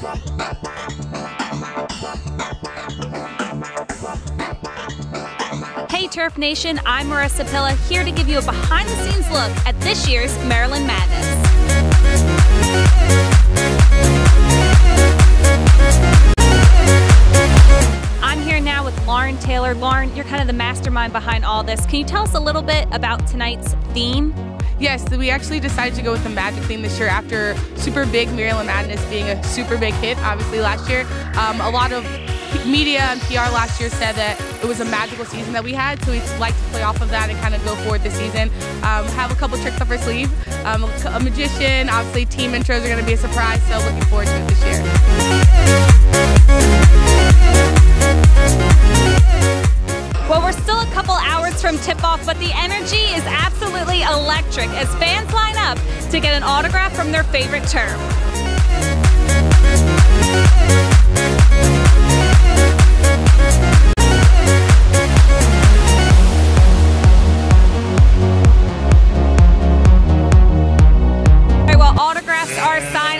Hey Terp Nation, I'm Marissa Pilla here to give you a behind the scenes look at this year's Maryland Madness. I'm here now with Lauren Taylor. Lauren, you're kind of the mastermind behind all this. Can you tell us a little bit about tonight's theme? Yes, we actually decided to go with the Magic theme this year after super big Maryland Madness being a super big hit, obviously, last year. Um, a lot of media and PR last year said that it was a magical season that we had, so we'd like to play off of that and kind of go forward this season. Um, have a couple tricks up our sleeve. Um, a, magician, obviously, team intros are going to be a surprise, so looking forward to it this year. Well, we're still a couple hours from tip off, but the energy is electric as fans line up to get an autograph from their favorite Terp.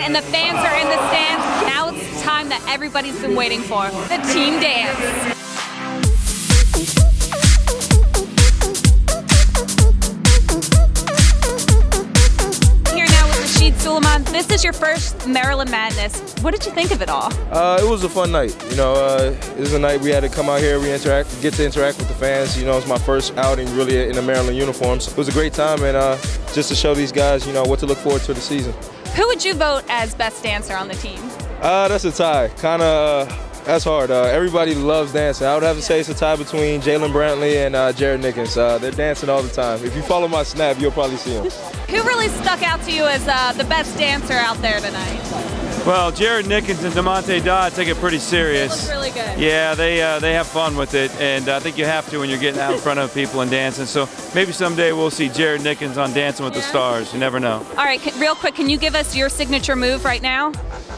And the fans are in the stands. Now it's time that everybody's been waiting for the team dance. This is your first Maryland Madness. What did you think of it all? Uh, it was a fun night. You know, uh, it was a night we had to come out here, we interact, get to interact with the fans. You know, it's my first outing really in the Maryland uniforms. It was a great time, and uh, just to show these guys, you know, what to look forward to the season. Who would you vote as best dancer on the team? Uh, that's a tie. Kind of, uh, that's hard. Uh, everybody loves dancing. I would have to say it's a tie between Jaylen Brantley and uh, Jared Nickens. Uh, they're dancing all the time. If you follow my snap, you'll probably see them. Who really stuck out to you as uh, the best dancer out there tonight? Well, Jared Nickens and Damonte Dodd take it pretty serious. Looks really good. Yeah, they uh, they have fun with it, and I think you have to when you're getting out in front of people and dancing. So maybe someday we'll see Jared Nickens on Dancing with the Stars. You never know. All right, real quick, can you give us your signature move right now?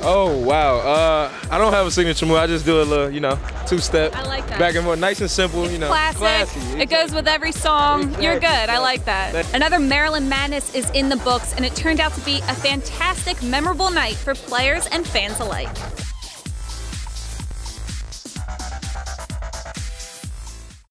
Oh wow! Uh, I don't have a signature move. I just do a little, you know, two-step. I like that. Back and forth, nice and simple. you know, Classic. classy. It goes with every song. You're good. Exactly. I like. That- Another Maryland Madness is in the books, and it turned out to be a fantastic, memorable night for players and fans alike.